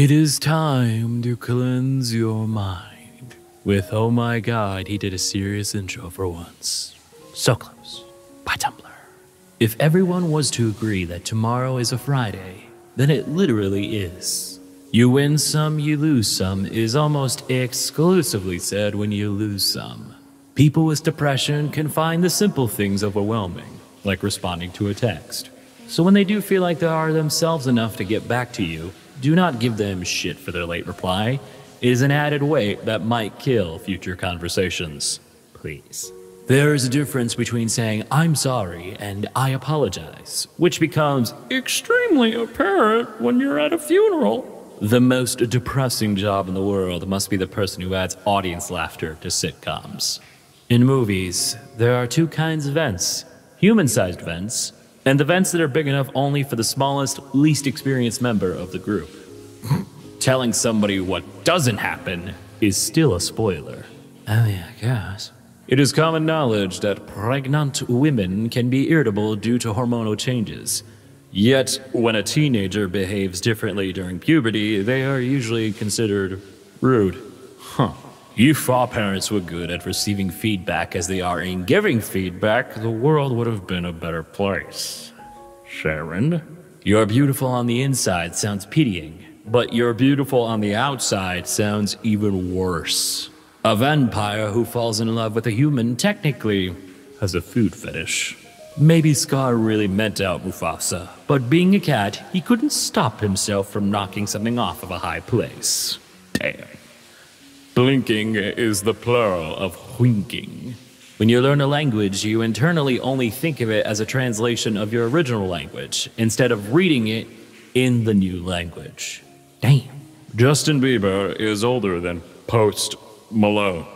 It is time to cleanse your mind. With Oh My God, he did a serious intro for once. So close. By Tumblr. If everyone was to agree that tomorrow is a Friday, then it literally is. You win some, you lose some is almost exclusively said when you lose some. People with depression can find the simple things overwhelming, like responding to a text. So when they do feel like they are themselves enough to get back to you, do not give them shit for their late reply. It is an added weight that might kill future conversations. Please. There is a difference between saying, I'm sorry and I apologize, which becomes extremely apparent when you're at a funeral. The most depressing job in the world must be the person who adds audience laughter to sitcoms. In movies, there are two kinds of vents human sized vents, and the vents that are big enough only for the smallest, least experienced member of the group. Telling somebody what doesn't happen is still a spoiler. Oh, yeah, I guess. It is common knowledge that pregnant women can be irritable due to hormonal changes. Yet, when a teenager behaves differently during puberty, they are usually considered rude. Huh. If our parents were good at receiving feedback as they are in giving feedback, the world would have been a better place. Sharon? You're beautiful on the inside sounds pitying, but you're beautiful on the outside sounds even worse. A vampire who falls in love with a human technically has a food fetish. Maybe Scar really meant out Mufasa, but being a cat, he couldn't stop himself from knocking something off of a high place. Damn. Blinking is the plural of winking. When you learn a language, you internally only think of it as a translation of your original language, instead of reading it in the new language. Damn. Justin Bieber is older than Post Malone.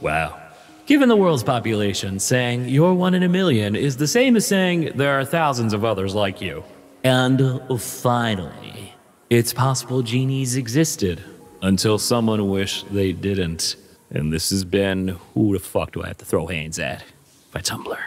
Wow. Given the world's population, saying you're one in a million is the same as saying there are thousands of others like you. And finally, it's possible genies existed until someone wished they didn't. And this has been Who the Fuck Do I Have to Throw Hands At by Tumblr.